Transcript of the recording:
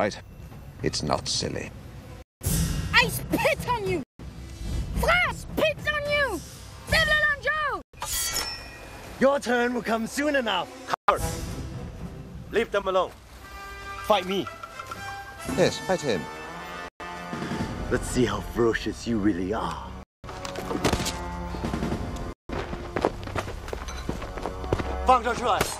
right? It's not silly. I spit on you! Flash spits on you! Fiddle on Joe! Your turn will come soon enough. Coward! Leave them alone. Fight me. Yes, fight him. Let's see how ferocious you really are. 放这出来。